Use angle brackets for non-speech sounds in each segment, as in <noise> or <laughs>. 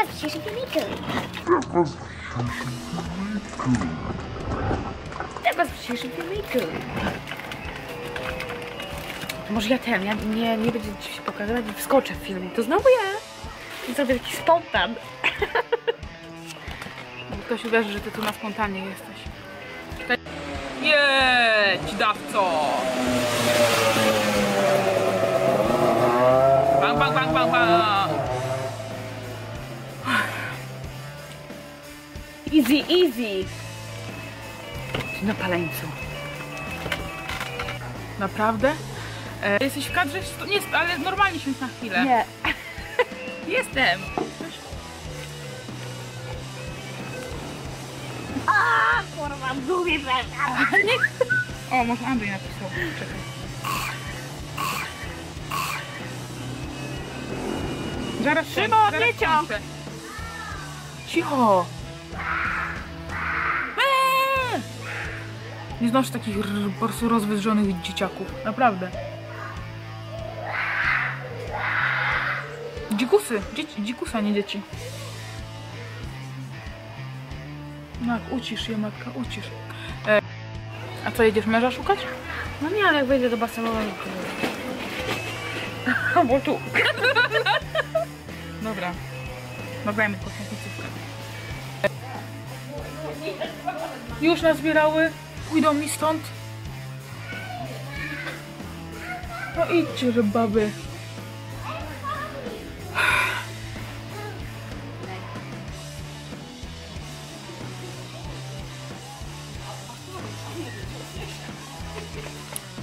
Teraz w dzisiejszym filmiku. Teraz w dzisiejszym filmiku. To może ja ten, ja nie, nie będzie ci się pokazywać i wskoczę w filmie. To znowu ja. Zrobię taki spontan. <laughs> Ktoś uwierzy, że ty tu na spontanie jesteś. Jedź, dawco! Easy, easy! Ty na paleńcu. Naprawdę? E, jesteś w kadrze? Nie, ale normalnie się na chwilę. Nie. <laughs> Jestem! A, kurwa, nie. O, może Andrzej napisał. Czekaj. Zaraz Szymon, kończę. Cicho! Eee! Nie znoszę takich po prostu rozwydrzonych dzieciaków. Naprawdę. Dzikusy. Dzieci, dzikusa, nie dzieci. No jak ucisz je, matka, ucisz. E, a co, jedziesz męża szukać? No nie, ale jak wejdę do Barcelony, to... <laughs> Bo tu. <laughs> Dobra. Nagrajmy tylko końcówkę. Już nazbierały. Pójdą mi stąd. No idźcie, że baby.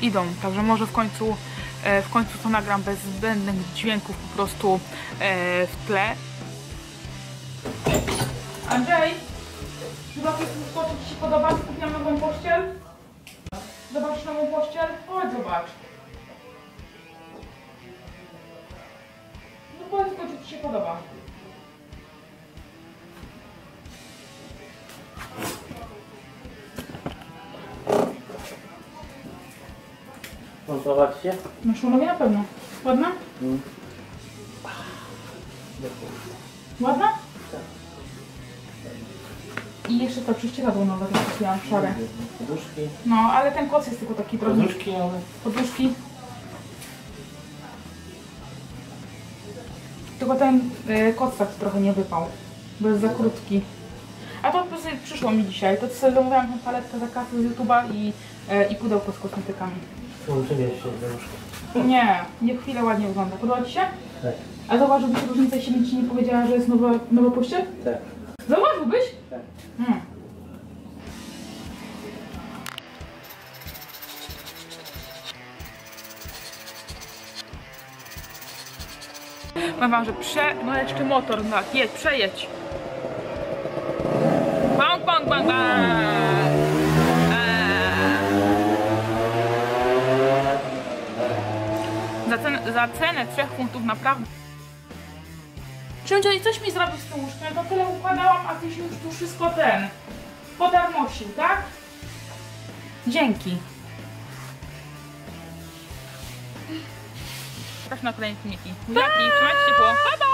Idą, także może w końcu e, w końcu to nagram bez zbędnych dźwięków po prostu e, w tle. Andrzej, chcesz skoczyć Ci się podoba? Kupiłam nową pościel. Zobacz nową pościel? Chodź zobacz. No powiedz, czy Ci się podoba. Montować się? No szumowie na pewno. Ładna? Mm. Ładna? I jeszcze to prześcieradło nowe, to kupiłam szare. Poduszki. No, ale ten koc jest tylko taki trochę. Poduszki nowe. Poduszki. Tylko ten y, koc tak trochę nie wypał, bo jest za krótki. A to po prostu przyszło mi dzisiaj. To sobie zamówiłam tę paletkę za kasę z YouTube'a i, y, i pudełko z kosmetykami. Przybierz się do łóżka. Nie, nie chwilę ładnie wygląda. Podoba Ci się? Tak. A zauważyłbyś różnicę, jeśli bym Ci nie powiedziała, że jest nowa, nowa pościel? Tak. Zauważyłbyś? Tak. Hmm. Powiem wam, że prze... No jeszcze motor, tak, jedź, przejedź. Bang, bang, bang, bang. Eee. Za, cenę, za cenę 3 funtów naprawdę. Czym coś mi zrobił z tym łóżkiem? To tyle układałam, a ty się już tu wszystko ten podarmosił, tak? Dzięki. Zapraszam na kolejne filmiki. Buziaki, trzymajcie się ciepło. Pa, pa!